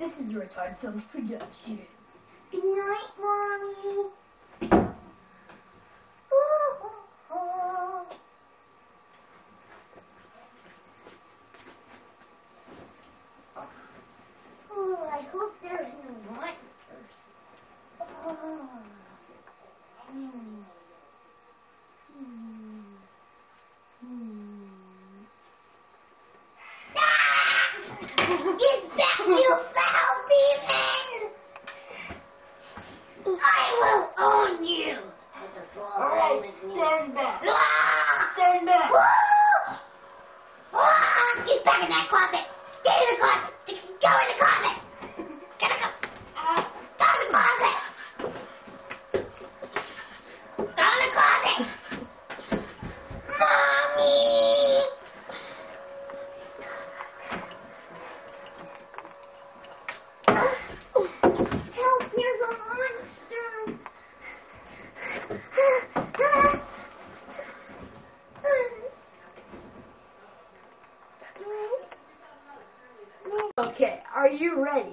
This is Retard Films production. Good night, Mommy. Oh, I hope there's no monsters. Oh. Hmm. Hmm. Hmm. Ah! Get back, you foul demon! I will own you! Alright, stand back. Ah! Stand back. Ah! Ah! Get back in that closet! Get in the closet! Go in the closet! Get in the, Ah, go in the closet! Go in the closet! Mommy! Help, there's a monster! Okay, are you ready?